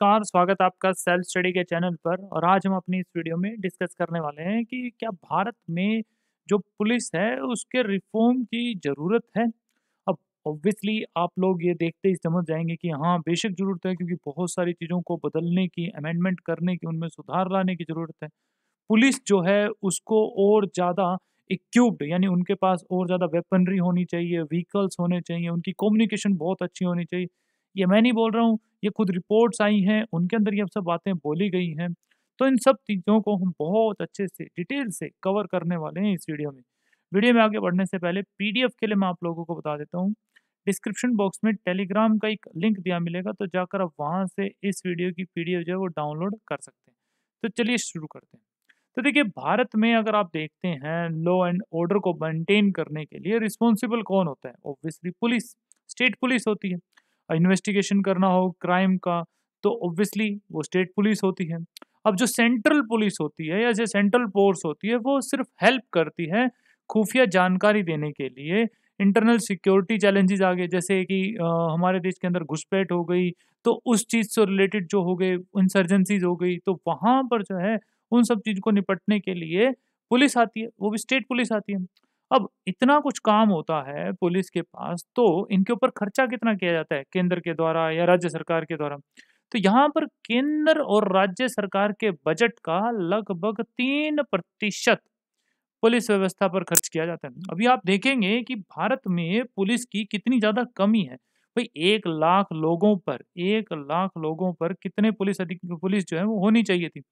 नमस्कार, स्वागत आपका सेल्फ स्टडी के चैनल पर और आज हम अपनी इस वीडियो में डिस्कस करने वाले हैं कि क्या भारत में जो पुलिस है उसके रिफॉर्म की ज़रूरत है? अब ऑब्वियसली आप लोग ये देखते ही समझ जाएँगे कि हाँ, बेशक ज़रूरत है क्योंकि बहुत सारी चीज़ों को बदलने की, अमेंडमेंट करने की, उनमें सुधार लाने की ज़रूरत है। पुलिस जो है उसको और ज़्यादा इक्विप्ड यानी उनके पास और ज़्यादा वेपनरी होनी चाहिए, व्हीकल्स होने चाहिए, उनकी कम्युनिकेशन बहुत अच्छी होनी चाहिए। ये मैं नहीं बोल रहा हूँ, ये खुद रिपोर्ट्स आई हैं, उनके अंदर ये सब बातें बोली गई हैं। तो इन सब चीज़ों को हम बहुत अच्छे से डिटेल से कवर करने वाले हैं इस वीडियो में। वीडियो में आगे बढ़ने से पहले पीडीएफ के लिए मैं आप लोगों को बता देता हूँ। डिस्क्रिप्शन बॉक्स में टेलीग्राम का एक लिंक दिया मिलेगा तो जाकर आप वहाँ से इस वीडियो की पीडीएफ जो है वो डाउनलोड कर सकते हैं। तो चलिए शुरू करते हैं। तो देखिए भारत में अगर आप देखते हैं लॉ एंड ऑर्डर को मेंटेन करने के लिए रिस्पॉन्सिबल कौन होता है? ऑब्वियसली पुलिस, स्टेट पुलिस होती है। इन्वेस्टिगेशन करना हो क्राइम का तो ऑब्वियसली वो स्टेट पुलिस होती है। अब जो सेंट्रल पुलिस होती है या जो सेंट्रल फोर्स होती है, वो सिर्फ़ हेल्प करती है खुफिया जानकारी देने के लिए। इंटरनल सिक्योरिटी चैलेंजेस आ गए जैसे कि हमारे देश के अंदर घुसपैठ हो गई तो उस चीज़ से रिलेटेड जो हो गए इंसर्जेंसीज हो गई तो वहाँ पर जो है, उन सब चीज़ को निपटने के लिए पुलिस आती है, वो भी स्टेट पुलिस आती है। अब इतना कुछ काम होता है पुलिस के पास तो इनके ऊपर खर्चा कितना किया जाता है? केंद्र के द्वारा या राज्य सरकार के द्वारा? तो यहाँ पर केंद्र और राज्य सरकार के बजट का लगभग तीन प्रतिशत पुलिस व्यवस्था पर खर्च किया जाता है। अभी आप देखेंगे कि भारत में पुलिस की कितनी ज़्यादा कमी है। भाई, एक लाख लोगों पर, एक लाख लोगों पर कितने पुलिस अधिक, पुलिस जो है वो होनी चाहिए थी।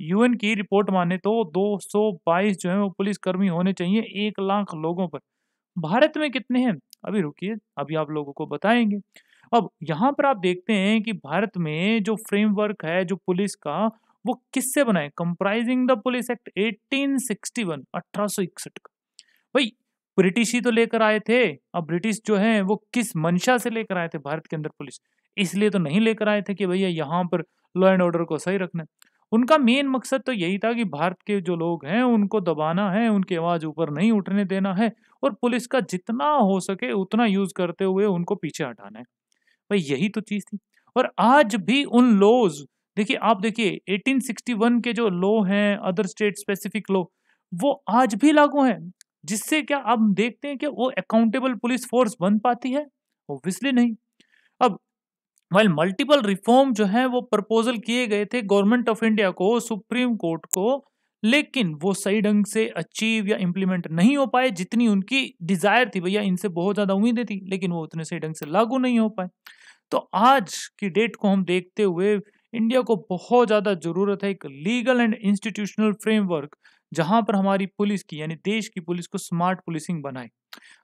यूएन की रिपोर्ट माने तो 222 जो है वो पुलिसकर्मी होने चाहिए एक लाख लोगों पर। भारत में कितने हैं? अभी रुकिए, अभी आप लोगों को बताएँगे। अब यहाँ पर आप देखते हैं कि भारत में जो फ्रेमवर्क है, जो पुलिस का, वो किससे बना है? कंप्राइजिंग द पुलिस एक्ट 1861 1861 का। भाई, ब्रिटिश ही तो लेकर आए थे। अब ब्रिटिश जो है, वो किस मंशा से लेकर आए थे भारत के अंदर पुलिस? इसलिए तो नहीं लेकर आए थे कि भैया यहाँ पर लॉ एंड ऑर्डर को सही रखना उनका मेन मकसद तो यही था कि भारत के जो लोग हैं, उनको दबाना है, उनकी आवाज़ ऊपर नहीं उठने देना है और पुलिस का जितना हो सके उतना यूज़ करते हुए उनको पीछे हटाना है। भाई, यही तो चीज़ थी। और आज भी उन लॉज देखिए, आप देखिए 1861 के जो लॉ हैं अदर स्टेट स्पेसिफिक लॉ वो आज भी लागू हैं। जिससे क्या, आप देखते हैं कि वो अकाउंटेबल पुलिस फोर्स बन पाती है? ऑब्वियसली नहीं। वाइल मल्टीपल रिफॉर्म जो है वो प्रपोजल किए गए थे गवर्नमेंट ऑफ़ इंडिया को सुप्रीम कोर्ट को, लेकिन वो सही ढंग से अचीव या इम्प्लीमेंट नहीं हो पाए, जितनी उनकी डिज़ायर थी भैया, इनसे बहुत ज़्यादा उम्मीदें थी, लेकिन वो उतने सही ढंग से लागू नहीं हो पाए। तो आज की डेट को हम देखते हुए इंडिया को बहुत ज़्यादा ज़रूरत है एक लीगल एंड इंस्टीट्यूशनल फ्रेमवर्क जहाँ पर हमारी पुलिस की, यानी देश की पुलिस को स्मार्ट पुलिसिंग बनाए।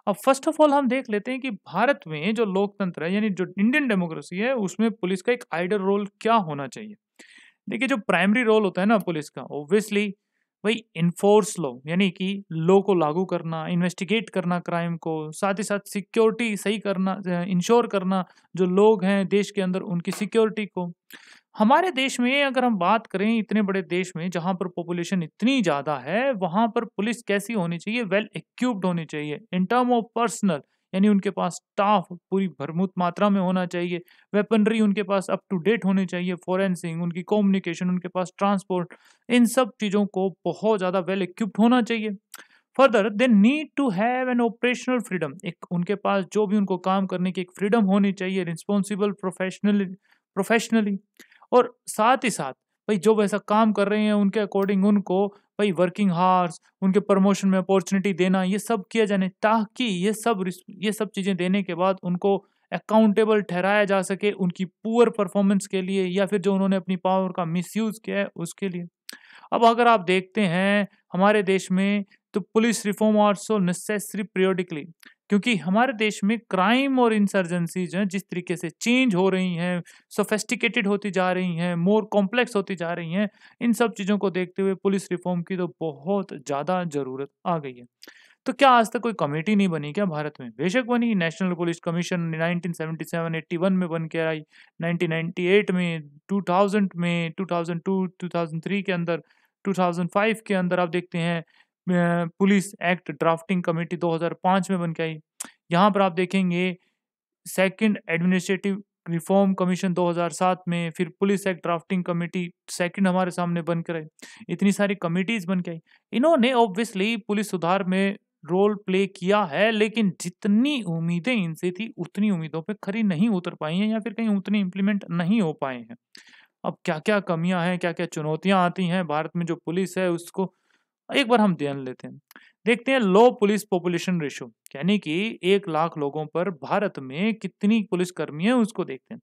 अब फ़र्स्ट ऑफ़ ऑल हम देख लेते हैं कि भारत में जो लोकतंत्र है, यानी जो इंडियन डेमोक्रेसी है, उसमें पुलिस का एक आइडल रोल क्या होना चाहिए? देखिए, जो प्राइमरी रोल होता है ना पुलिस का ऑब्वियसली भाई इन्फोर्स लो यानी कि लो को लागू करना इन्वेस्टिगेट करना क्राइम को, साथ ही साथ सिक्योरिटी सही करना इंश्योर करना जो लोग हैं देश के अंदर उनकी सिक्योरिटी को। हमारे देश में अगर हम बात करें इतने बड़े देश में जहाँ पर पॉपुलेशन इतनी ज़्यादा है, वहाँ पर पुलिस कैसी होनी चाहिए? वेल इक्विप्ड होनी चाहिए। इन टर्म ऑफ़ पर्सनल यानी उनके पास स्टाफ पूरी भरमूत मात्रा में होना चाहिए। वेपनरी उनके पास अप टू डेट होनी चाहिए। फॉरेंसिंग उनकी कम्युनिकेशन उनके पास ट्रांसपोर्ट इन सब चीज़ों को बहुत ज़्यादा वेल इक्विप्ड होना चाहिए। Further they need to have an operational freedom एक उनके पास जो भी उनको काम करने की एक फ्रीडम होनी चाहिए। रिस्पॉन्सिबल प्रोफेशनली प्रोफेशनली और साथ ही साथ, भाई, जो वैसा काम कर रहे हैं उनके अकॉर्डिंग उनको, भाई वर्किंग हार्स उनके प्रमोशन में अपॉर्चुनिटी देना, ये सब किया जाने ताकि ये सब ये सब चीज़ें देने के बाद उनको अकाउंटेबल ठहराया जा सके उनकी पुअर परफॉर्मेंस के लिए या फिर जो उन्होंने अपनी पावर का मिसयूज़ किया है उसके लिए। अब अगर आप देखते हैं हमारे देश में तो police reform also necessary periodically क्योंकि हमारे देश में क्राइम और इंसर्जेंसी जो है, जिस तरीके से चेंज हो रही हैं सोफेस्टिकेटेड होती जा रही हैं मोर कॉम्प्लेक्स होती जा रही हैं, इन सब चीज़ों को देखते हुए पुलिस रिफॉर्म की तो बहुत ज़्यादा ज़रूरत आ गई है। तो क्या आज तक कोई कमेटी नहीं बनी क्या भारत में? बेशक बनी। नेशनल पुलिस कमीशन 1977 81 में बन के आई 1998 में 2000 में 2002 2003 के अंदर 2005 के अंदर आप देखते हैं पुलिस एक्ट ड्राफ्टिंग कमेटी 2005 में बन के आई। यहाँ पर आप देखेंगे, सेकंड एडमिनिस्ट्रेटिव रिफॉर्म कमीशन 2007 में, फिर police act drafting committee second हमारे सामने बन कर आई। इतनी सारी कमिटीज बन के आई। इन्होंने ऑब्वियसली पुलिस सुधार में रोल प्ले किया है, लेकिन जितनी उम्मीदें इनसे थी, उतनी उम्मीदों पे खरी नहीं उतर पाई हैं या फिर कहीं उतनी इम्प्लीमेंट नहीं हो पाए हैं। अब क्या क्या कमियाँ हैं क्या क्या चुनौतियाँ आती हैं, भारत में जो पुलिस है, उसको एक बार हम ध्यान लेते हैं। देखते हैं लो पुलिस पॉपुलेशन रेशो यानी कि एक लाख लोगों पर भारत में कितनी पुलिस कर्मी है उसको देखते हैं।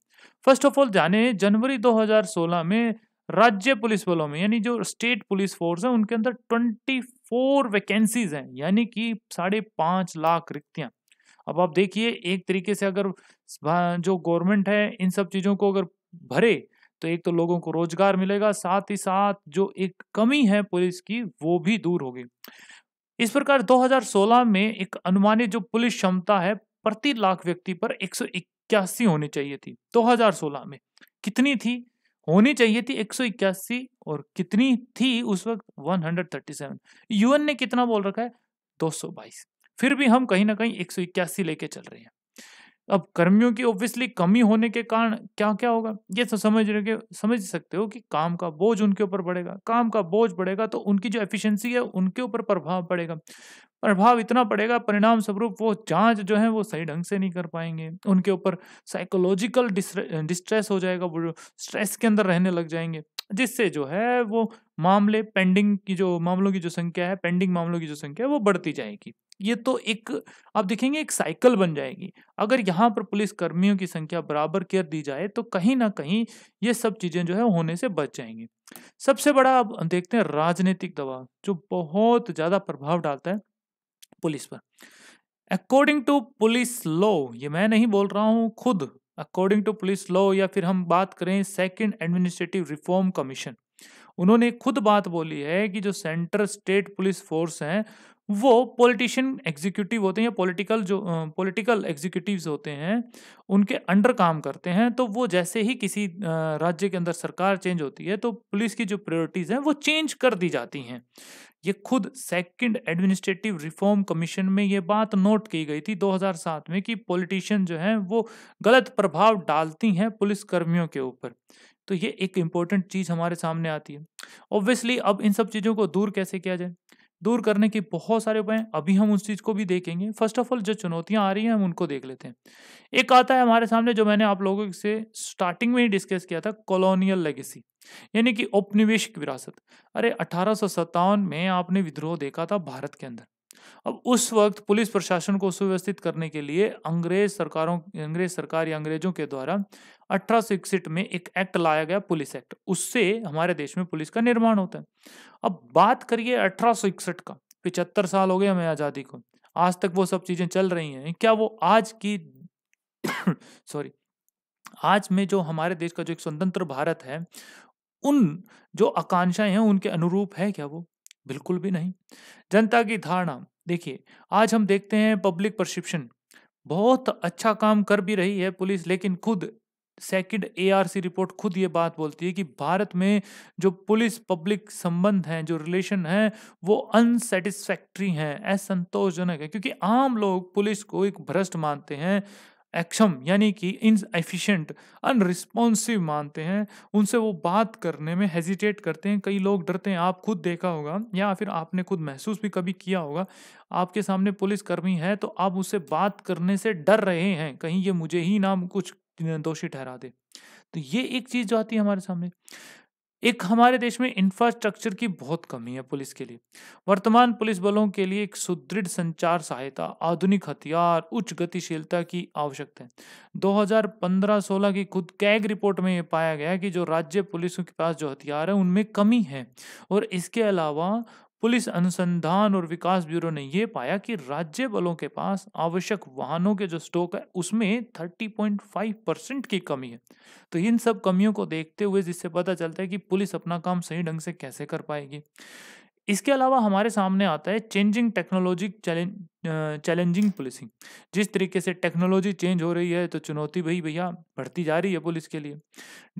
फ़र्स्ट ऑफ़ ऑल जाने, जनवरी 2016 में राज्य पुलिस बलों में, यानी जो स्टेट पुलिस फोर्स है, उनके अंदर 24 वैकेंसीज हैं, यानी कि साढ़े पाँच लाख रिक्तियाँ। अब आप देखिए, एक तरीके से अगर जो गवर्नमेंट है, इन सब चीज़ों को अगर भरे तो एक तो लोगों को रोज़गार मिलेगा, साथ ही साथ जो एक कमी है पुलिस की, वो भी दूर होगी। इस प्रकार 2016 में एक अनुमानित जो पुलिस क्षमता है, प्रति लाख व्यक्ति पर एक सौ इक्यासी होनी चाहिए थी 2016 में। कितनी थी? होनी चाहिए थी एक सौ इक्यासी और कितनी थी उस वक्त? 137 यूएन ने कितना बोल रखा है? 222 फिर भी हम कहीं ना कहीं एक सौ इक्यासी लेके चल रहे हैं। अब कर्मियों की ऑब्वियसली कमी होने के कारण क्या क्या होगा? ये तो समझ रहे समझ सकते हो कि काम का बोझ उनके ऊपर बढ़ेगा काम का बोझ बढ़ेगा तो उनकी जो एफिशिएंसी है, उनके ऊपर प्रभाव पड़ेगा। प्रभाव इतना पड़ेगा, परिणाम स्वरूप वो जाँच जो है, वो सही ढंग से नहीं कर पाएँगे। उनके ऊपर साइकोलॉजिकल डिस्ट्रेस हो जाएगा, वो स्ट्रेस के अंदर रहने लग जाएँगे। जिससे जो है, वो मामले पेंडिंग की जो मामलों की जो संख्या है पेंडिंग मामलों की जो संख्या है, वो बढ़ती जाएगी। ये तो एक, आप देखेंगे एक साइकिल बन जाएगी। अगर यहाँ पर पुलिस कर्मियों की संख्या बराबर कर दी जाए तो कहीं ना कहीं ये सब चीज़ें जो है होने से बच जाएँगी। सबसे बड़ा अब देखते हैं राजनीतिक दबाव, जो बहुत ज़्यादा प्रभाव डालता है पुलिस पर। अकॉर्डिंग टू पुलिस लॉ ये मैं नहीं बोल रहा हूँ खुद अकॉर्डिंग टू पुलिस लॉ या फिर हम बात करें सेकंड एडमिनिस्ट्रेटिव रिफॉर्म कमीशन उन्होंने खुद बात बोली है कि जो सेंटर स्टेट पुलिस फोर्स हैं वो पॉलिटिशियन एग्जीक्यूटिव होते हैं या पॉलिटिकल जो पॉलिटिकल एग्जीक्यूटिव्स होते हैं, उनके अंडर काम करते हैं तो वो जैसे ही किसी राज्य के अंदर सरकार चेंज होती है तो पुलिस की जो प्रायोरिटीज हैं वो चेंज कर दी जाती हैं। ये खुद सेकंड एडमिनिस्ट्रेटिव रिफॉर्म कमीशन में ये बात नोट की गई थी 2007 में कि पॉलिटिशियन जो हैं वो गलत प्रभाव डालती हैं पुलिस कर्मियों के ऊपर। तो ये एक इंपॉर्टेंट चीज़ हमारे सामने आती है। ऑब्वियसली अब इन सब चीज़ों को दूर कैसे किया जाए? दूर करने के बहुत सारे उपाय अभी हम उस चीज़ को भी देखेंगे। फ़र्स्ट ऑफ़ ऑल जो चुनौतियाँ आ रही हैं, हम उनको देख लेते हैं। एक आता है हमारे सामने जो मैंने आप लोगों से स्टार्टिंग में ही डिस्कस किया था कॉलोनियल लेगेसी यानी कि औपनिवेशिक विरासत। अरे, अठारह सौ सत्तावन में आपने विद्रोह देखा था भारत के अंदर। अब उस वक्त पुलिस प्रशासन को सुव्यवस्थित करने के लिए अंग्रेज़ सरकारों, अंग्रेज़ सरकार या अंग्रेज़ों के द्वारा अठारह में एक एक्ट लाया गया, पुलिस एक्ट। उससे हमारे देश में पुलिस का निर्माण होता है। अब बात करिए अठारह का। पिछहत्तर साल हो गए हमें आज़ादी को। आज तक वो सब चीज़ें चल रही हैं। क्या वो आज की सॉरी, आज में जो हमारे देश का जो एक स्वतंत्र भारत है, उन जो आकांक्षाएँ हैं, उनके अनुरूप है क्या वो? बिल्कुल भी नहीं। जनता की धारणा, देखिए, आज हम देखते हैं पब्लिक परसिप्शन। बहुत अच्छा काम कर भी रही है पुलिस, लेकिन खुद, सेकंड एआरसी रिपोर्ट खुद ये बात बोलती है कि भारत में जो पुलिस, पब्लिक संबंध हैं, जो रिलेशन हैं, वो अनसेटिस्फैक्ट्री हैं, असंतोषजनक है, क्योंकि आम लोग पुलिस को एक भ्रष्ट मानते हैं। एक्शम यानी कि इन एफिशिएंट अनरिस्पॉन्सिव मानते हैं। उनसे वो बात करने में हेजिटेट करते हैं। कई लोग डरते हैं, आप खुद देखा होगा या फिर आपने खुद महसूस भी कभी किया होगा, आपके सामने पुलिसकर्मी है तो आप उससे बात करने से डर रहे हैं, कहीं ये मुझे ही नाम कुछ दोषी ठहरा दे। तो ये एक चीज़ जो आती है हमारे सामने। एक हमारे देश में इंफ्रास्ट्रक्चर की बहुत कमी है पुलिस के लिए। वर्तमान पुलिस बलों के लिए एक सुदृढ़ संचार सहायता, आधुनिक हथियार, उच्च गतिशीलता की आवश्यकता है। 2015-16 की खुद कैग रिपोर्ट में ये पाया गया कि जो राज्य पुलिसों के पास जो हथियार है, उनमें कमी है। और इसके अलावा पुलिस अनुसंधान और विकास ब्यूरो ने यह पाया कि राज्य बलों के पास आवश्यक वाहनों के जो स्टॉक है, उसमें 30.5 परसेंट की कमी है। तो इन सब कमियों को देखते हुए जिससे पता चलता है कि पुलिस अपना काम सही ढंग से कैसे कर पाएगी। इसके अलावा हमारे सामने आता है, चेंजिंग टेक्नोलॉजी चैलेंजिंग पुलिसिंग जिस तरीके से टेक्नोलॉजी चेंज हो रही है तो चुनौती भाई भैया बढ़ती जा रही है पुलिस के लिए।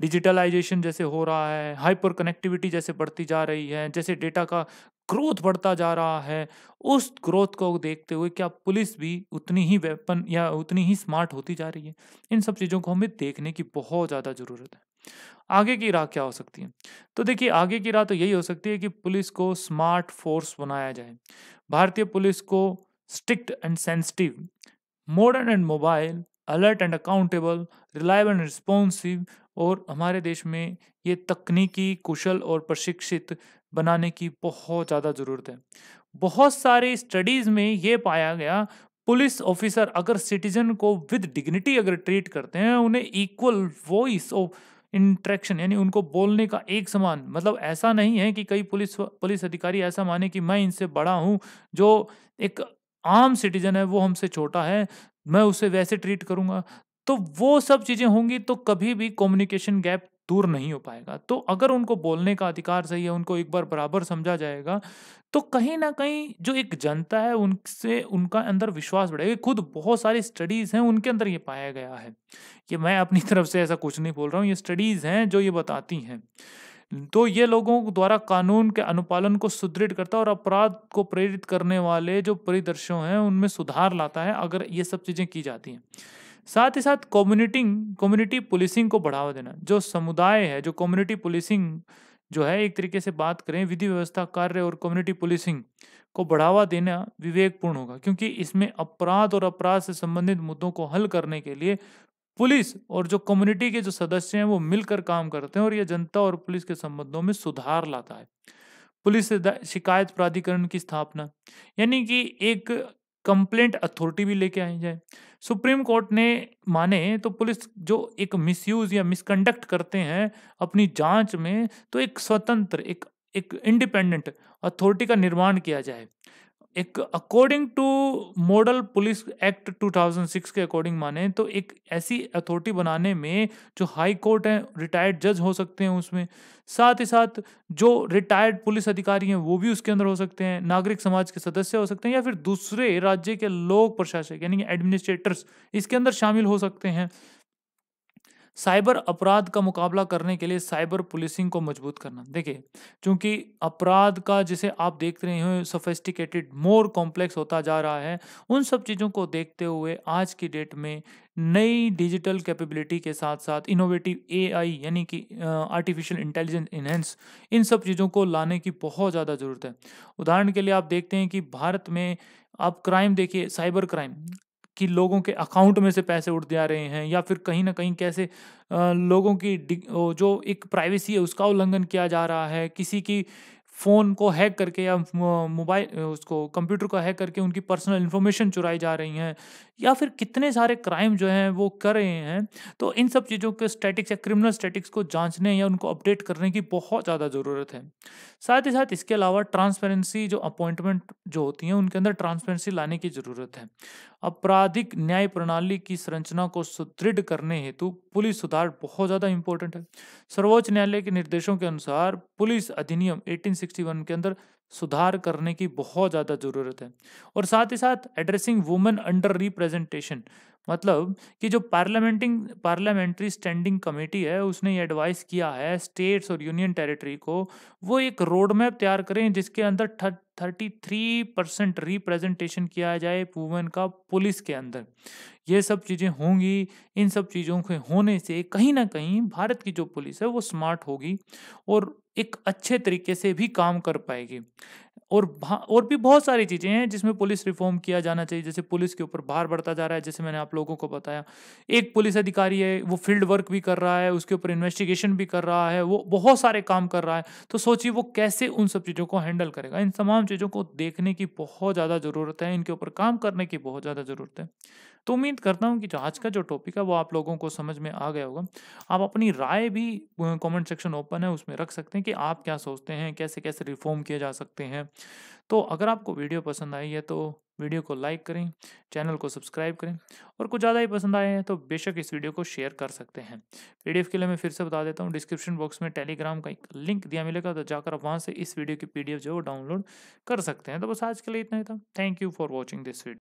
डिजिटलाइजेशन जैसे हो रहा है हाइपर कनेक्टिविटी जैसे बढ़ती जा रही है, जैसे डेटा का ग्रोथ बढ़ता जा रहा है, उस ग्रोथ को देखते हुए क्या पुलिस भी उतनी ही वेपन या उतनी ही स्मार्ट होती जा रही है? इन सब चीज़ों को हमें देखने की बहुत ज़्यादा ज़रूरत है। आगे की राह क्या हो सकती है? तो देखिए, आगे की राह तो यही हो सकती है कि पुलिस को स्मार्ट फोर्स बनाया जाए। भारतीय पुलिस को strict and sensitive modern and mobile alert and accountable reliable and responsive और हमारे देश में ये तकनीकी, कुशल और प्रशिक्षित बनाने की बहुत ज़्यादा ज़रूरत है। बहुत सारे स्टडीज़ में ये पाया गया, पुलिस ऑफिसर अगर सिटीजन को विद डिग्निटी अगर ट्रीट करते हैं, उन्हें इक्वल वॉइस ऑफ़ इंट्रैक्शन यानी उनको बोलने का एक समान मतलब ऐसा नहीं है कि कई पुलिस पुलिस अधिकारी ऐसा माने कि मैं इनसे बड़ा हूँ, जो एक आम सिटीजन है, वो हमसे छोटा है, मैं उसे वैसे ट्रीट करूँगा। तो वो सब चीज़ें होंगी तो कभी भी कम्युनिकेशन गैप दूर नहीं हो पाएगा। तो अगर उनको बोलने का अधिकार सही है, उनको एक बार बराबर समझा जाएगा तो कहीं ना कहीं जो एक जनता है, उनसे, उनका अंदर विश्वास बढ़ेगा। खुद बहुत सारी स्टडीज़ हैं, उनके अंदर ये पाया गया है। कि मैं अपनी तरफ़ से ऐसा कुछ नहीं बोल रहा हूँ, ये स्टडीज़ हैं जो ये बताती हैं। तो ये लोगों द्वारा कानून के अनुपालन को सुदृढ़ करता है और अपराध को प्रेरित करने वाले जो परिदृश्यों हैं, उनमें सुधार लाता है अगर ये सब चीज़ें की जाती हैं। साथ ही साथ कम्युनिटिंग कम्युनिटी पुलिसिंग को बढ़ावा देना। जो समुदाय है, जो कम्युनिटी पुलिसिंग जो है, एक तरीके से बात करें, विधि व्यवस्था, कार्य और कम्युनिटी पुलिसिंग को बढ़ावा देना विवेकपूर्ण होगा। क्योंकि इसमें अपराध और अपराध से संबंधित मुद्दों को हल करने के लिए पुलिस और जो कम्युनिटी के जो सदस्य हैं वो मिलकर काम करते हैं और यह जनता और पुलिस के संबंधों में सुधार लाता है। पुलिस शिकायत प्राधिकरण की स्थापना, यानी कि एक कंप्लेंट अथॉरिटी भी लेके आई जाए सुप्रीम कोर्ट ने माने तो पुलिस जो एक मिसयूज या मिसकंडक्ट करते हैं अपनी जाँच में तो एक स्वतंत्र, एक एक इंडिपेंडेंट अथॉरिटी का निर्माण किया जाए। एक according to model police act 2006 के अकॉर्डिंग माने तो एक ऐसी अथॉरिटी बनाने में जो हाई कोर्ट है रिटायर्ड जज हो सकते हैं उसमें। साथ ही साथ जो रिटायर्ड पुलिस अधिकारी हैं, वो भी उसके अंदर हो सकते हैं, नागरिक समाज के सदस्य हो सकते हैं, या फिर दूसरे राज्य के लोक प्रशासक, यानी कि एडमिनिस्ट्रेटर्स इसके अंदर शामिल हो सकते हैं। साइबर अपराध का मुकाबला करने के लिए साइबर पुलिसिंग को मज़बूत करना। देखिए क्योंकि अपराध का जिसे आप देख रहे हो सोफेस्टिकेटेड मोर कॉम्प्लेक्स होता जा रहा है, उन सब चीज़ों को देखते हुए आज की डेट में नई डिजिटल कैपेबिलिटी के साथ साथ इनोवेटिव एआई यानी कि आर्टिफिशियल इंटेलिजेंस इनहेंस इन सब चीज़ों को लाने की बहुत ज़्यादा ज़रूरत है। उदाहरण के लिए आप देखते हैं कि भारत में आप क्राइम देखिए साइबर क्राइम कि लोगों के अकाउंट में से पैसे उठ जा रहे हैं या फिर कहीं ना कहीं कैसे लोगों की जो एक प्राइवेसी है उसका उल्लंघन किया जा रहा है, किसी की फ़ोन को हैक करके या मोबाइल उसको कंप्यूटर को हैक करके उनकी पर्सनल इन्फॉर्मेशन चुराई जा रही हैं या फिर कितने सारे क्राइम जो हैं वो कर रहे हैं तो इन सब चीज़ों के स्टैटिक्स या क्रिमिनल स्टैटिक्स को जांचने या उनको अपडेट करने की बहुत ज़्यादा ज़रूरत है। साथ ही साथ इसके अलावा ट्रांसपेरेंसी जो अपॉइंटमेंट जो होती हैं उनके अंदर ट्रांसपेरेंसी लाने की ज़रूरत है। आपराधिक न्याय प्रणाली की संरचना को सुदृढ़ करने हेतु पुलिस सुधार बहुत ज़्यादा इंपॉर्टेंट है। सर्वोच्च न्यायालय के निर्देशों के अनुसार पुलिस अधिनियम 1861 के अंदर सुधार करने की बहुत ज़्यादा ज़रूरत है। और साथ ही साथ एड्रेसिंग वुमेन अंडर रिप्रेजेंटेशन मतलब कि जो पार्लियामेंटिंग पार्लियामेंट्री स्टैंडिंग कमेटी है, उसने ये एडवाइस किया है स्टेट्स और यूनियन टेरिटरी को, वो एक रोड मैप तैयार करें जिसके अंदर थर्टी थ्री परसेंट रिप्रेजेंटेशन किया जाए वुमेन का पुलिस के अंदर। ये सब चीज़ें होंगी, इन सब चीज़ों के होने से कहीं ना कहीं भारत की जो पुलिस है वो स्मार्ट होगी और एक अच्छे तरीके से भी काम कर पाएगी। और और भी बहुत सारी चीज़ें हैं जिसमें पुलिस रिफॉर्म किया जाना चाहिए। जैसे पुलिस के ऊपर भार बढ़ता जा रहा है, जैसे मैंने आप लोगों को बताया। एक पुलिस अधिकारी है, वो फ़ील्ड वर्क भी कर रहा है, उसके ऊपर इन्वेस्टिगेशन भी कर रहा है, वो बहुत सारे काम कर रहा है। तो सोचिए वो कैसे उन सब चीज़ों को हैंडल करेगा। इन तमाम चीज़ों को देखने की बहुत ज़्यादा ज़रूरत है, इनके ऊपर काम करने की बहुत ज़्यादा ज़रूरत है। तो उम्मीद करता हूँ कि जो आज का जो टॉपिक है वो आप लोगों को समझ में आ गया होगा। आप अपनी राय भी कमेंट सेक्शन ओपन है, उसमें रख सकते हैं कि आप क्या सोचते हैं, कैसे कैसे रिफॉर्म किए जा सकते हैं। तो अगर आपको वीडियो पसंद आई है तो वीडियो को लाइक करें चैनल को सब्सक्राइब करें और कुछ ज़्यादा ही पसंद आए हैं तो बेशक इस वीडियो को शेयर कर सकते हैं। पीडीएफ के लिए मैं फिर से बता देता हूँ डिस्क्रिप्शन बॉक्स में टेलीग्राम का एक लिंक दिया मिलेगा तो जाकर आप वहाँ से इस वीडियो की पीडीएफ जो है वो डाउनलोड कर सकते हैं। तो बस आज के लिए इतना ही था। Thank you for watching this video